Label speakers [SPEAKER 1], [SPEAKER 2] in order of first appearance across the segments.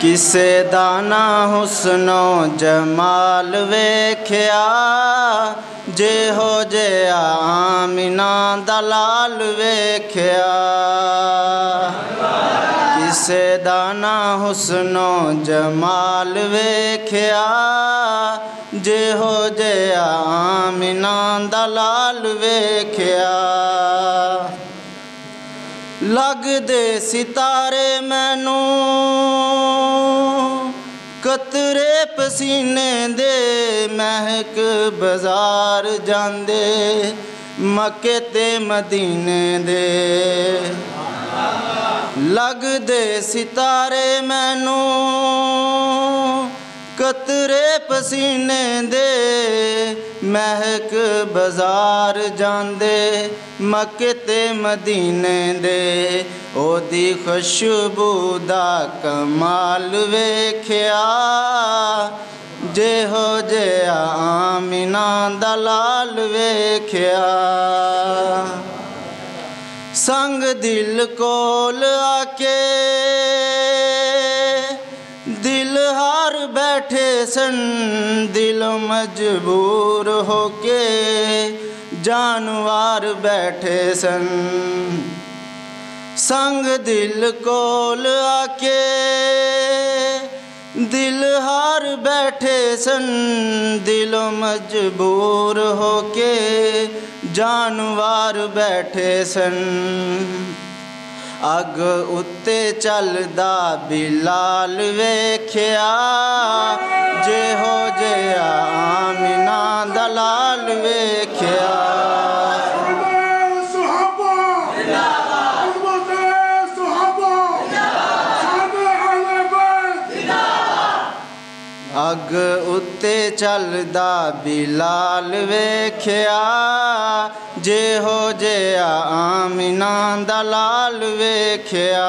[SPEAKER 1] ਕਿਸੇ ਦਾ ਨਾ ਹੁਸਨੋ ਜਮਾਲ ਵੇਖਿਆ ਜੇ ਹੋ ਜਿਆ ਆਮਿਨਾ ਦਾ ਵੇਖਿਆ। ਕਿਸੇ ਦਾ ਨਾ ਹੁਸਨੋ ਜਮਾਲ ਵੇਖਿਆ ਜੇ ਹੋ ਜਿਆ ਆਮਿਨਾ ਦਾ ਵੇਖਿਆ। ਲੱਗਦੇ ਸਿਤਾਰੇ ਮੈਨੂੰ। ਕਤਰੇ ਪਸੀਨੇ ਦੇ ਮਹਿਕ ਬਾਜ਼ਾਰ ਜਾਂਦੇ, ਮੱਕੇ ਤੇ ਮਦੀਨੇ ਦੇ। ਲੱਗਦੇ ਸਿਤਾਰੇ ਮੈਨੂੰ। ਕਤਰੇ ਪਸੀਨੇ ਦੇ ਮਹਿਕ ਬਾਜ਼ਾਰ ਜਾਂਦੇ, ਮੱਕੇ ਤੇ ਮਦੀਨੇ ਦੇ। ਉਹਦੀ ਖੁਸ਼ਬੂ ਦਾ ਕਮਾਲ ਵੇਖਿਆ। ਜੇ ਹੋ ਜਿਆ ਆਮਿਨਾ ਦਾ ਲਾਲ ਵੇਖਿਆ। ਸੰਗ ਦਿਲ ਕੋਲ ਆ ਕੇ सन दिल मजबूर होके जानवर बैठे सन। संग दिल कोल आके दिल हार बैठे सन। दिल मजबूर होके जानवर बैठे सन। ਅਗ ਉੱਤੇ ਚੱਲਦਾ ਬਿਲਾਲ ਵੇਖਿਆ ਜੇ ਹੋ ਜਿਆ ਆਮਿਨਾ ਦਲਾਲ ਵੇਖਿਆ। ਅੱਗ ਉੱਤੇ ਚੱਲਦਾ ਬਿਲਾਲ ਵੇਖਿਆ ਜੇ ਹੋ ਜਿਆ ਆਮਿਨਾ ਦਾ ਲਾਲ ਵੇਖਿਆ।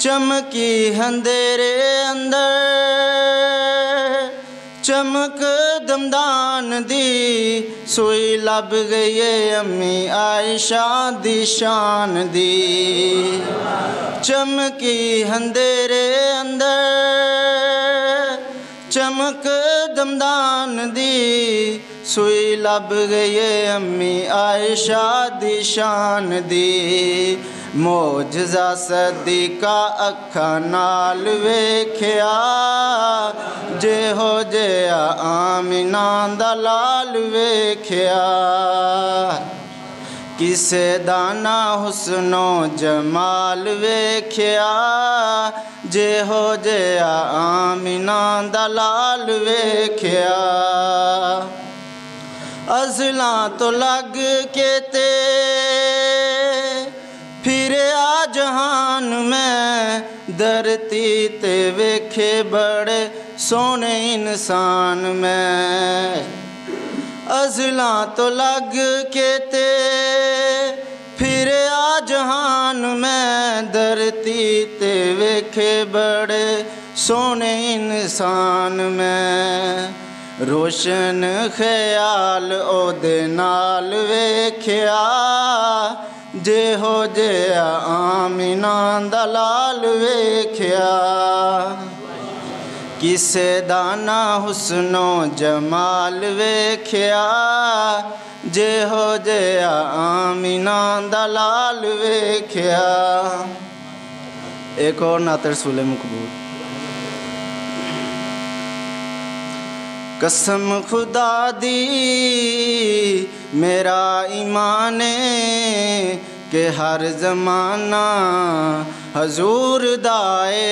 [SPEAKER 1] ਚਮਕੀ ਹੰਦੇਰੇ ਅੰਦਰ दमदान दी, सुई लब गई अम्मी आयशा दिशान दी। चमकी अंधेरे अंदर, चमक दमदान दी, सुई लब गई अम्मी आयशा दिशान दी। मौजा सदी का अखा नाल वेख्या ਜੇ ਹੋ ਜਿਆ ਆਮਿਨਾ ਦਾ ਲਾਲ ਵੇਖਿਆ, ਕਿਸੇ ਦਾ ਨਾ ਹੁਸਨੋ ਜਮਾਲ ਵੇਖਿਆ। ਜੇ ਹੋ ਜਿਆ ਆਮਿਨਾ ਦਾ ਲਾਲ ਵੇਖਿਆ, ਅਜ਼ਲਾਂ ਤੋਂ ਲੱਗ ਕੇ ਤੇ ਫਿਰਿਆ ਜਹਾਨ ਮੈਂ ਧਰਤੀ ਤੇ ਵੇਖੇ ਬੜੇ सोने इंसान मैं। अजला तो लग के ते, फिर आ जहान मैं धरती ते वेखे बड़े सोने इंसान मैं। रोशन ख्याल ओदे नाल वेख्या जे हो जे आमिना दलाल वेख्या। किस दाना हुसनो जमाल वेख्या? जे हो जया आमिना दलाल वेख्या। एक और नातर सुले मुकबूर कसम खुदा दी, मेरा ईमान के हर जमाना हजूर दाए।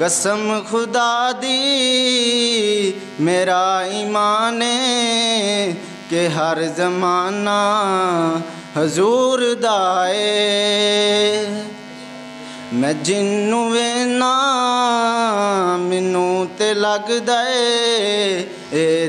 [SPEAKER 1] ਕਸਮ ਖੁਦਾ ਦੀ ਮੇਰਾ ਈਮਾਨ ਏ ਕਿ ਹਰ ਜ਼ਮਾਨਾ ਹਜ਼ੂਰ ਦਾ ਏ ਮੈਂ ਜਿੰਨੂੰ ਵੇਨਾ ਮੈਨੂੰ ਤੇ ਲੱਗਦਾ ਏ ਇਹ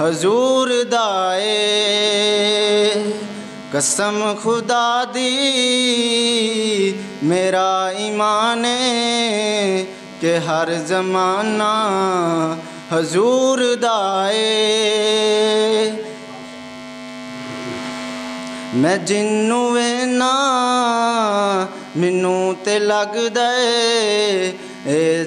[SPEAKER 1] ਹਜ਼ੂਰ ਦਾ ਏ कसम खुदा दी मेरा ईमान के हर जमाना हजूर दाए मैं जिन्नू वे ना ਮੈਨੂੰ ਤੇ ਲੱਗਦਾ ਏ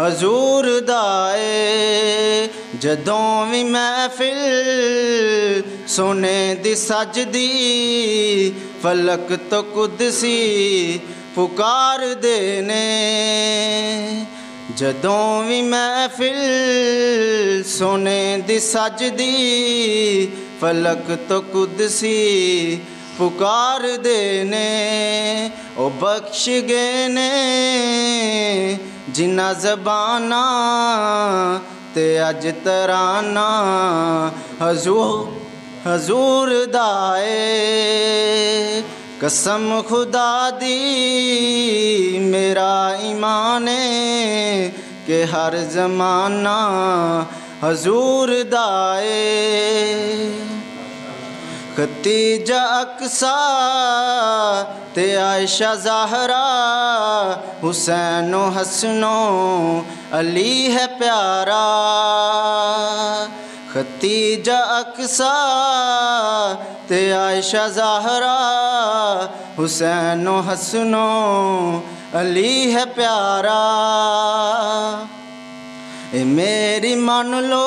[SPEAKER 1] ਹਜ਼ੂਰ ਦਾ ਏ ਜਦੋਂ ਵੀ ਮਹਿਫਿਲ ਸੋਨੇ ਦੀ ਸਜਦੀ ਫਲਕ ਤੋਂ ਕੁਦਸੀ ਪੁਕਾਰਦੇ ਨੇ। ਜਦੋਂ ਵੀ ਮਹਿਫਿਲ ਸੋਨੇ ਦੀ ਸਜਦੀ ਫਲਕ ਤੋਂ ਕੁਦਸੀ ਪੁਕਾਰਦੇ ਨੇ। ਉਹ ਬਖਸ਼ ਗਏ ਨੇ ਜਿਨ੍ਹਾਂ ਜ਼ਬਾਨਾਂ ਤੇ ਅੱਜ ਤਰਾਨਾ ਹਜ਼ੂਰ ਹਜ਼ੂਰ ਦਾ ਏ ਕਸਮ ਖੁਦਾ ਦੀ ਮੇਰਾ ਈਮਾਨ ਏ ਕਿ ਹਰ ਜ਼ਮਾਨਾ ਹਜ਼ੂਰ ਦਾ ते आयशा जहरा, हुसैनो, हसनो, अली है प्यारा। खतीजा अक्सा, ते आयशा जहरा, हुसैनो, हसनो, अली है प्यारा। ए मेरी मान लो,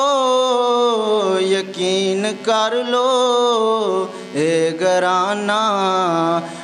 [SPEAKER 1] यकीन कर लो, ए गराना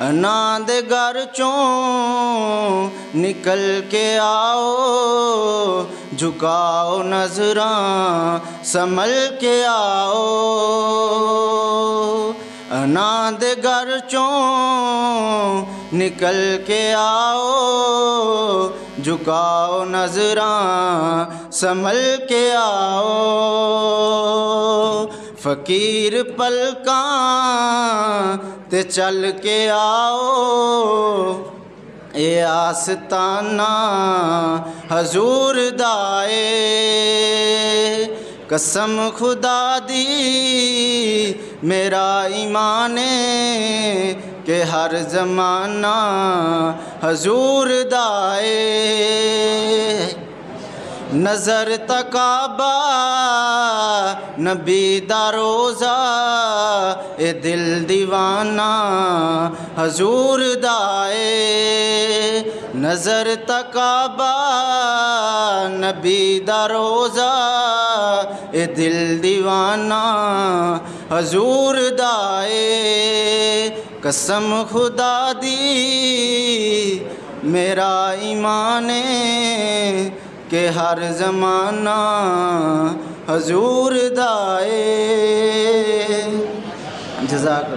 [SPEAKER 1] अनाद घर चों निकल के आओ, झुकाओ नजरा, संभल के आओ। अनाद घर चों निकल के आओ, झुकाओ नजरा, संभल के आओ। फकीर पलका ते चल के आओ। ए आस्ताना हजूर दाए। कसम खुदा दी मेरा ईमान कि हर जमाना हजूर दाए। नज़र तकाबा, नबी दा रोज़ा, ए दिल दीवाना, हजूर दाए। नज़र तकाबा, नबी दा रोज़ा, ए दिल दीवाना, हजूर दाए। कसम खुदा दी, मेरा ईमान है कि हर जमाना हजूर दाए। जजाक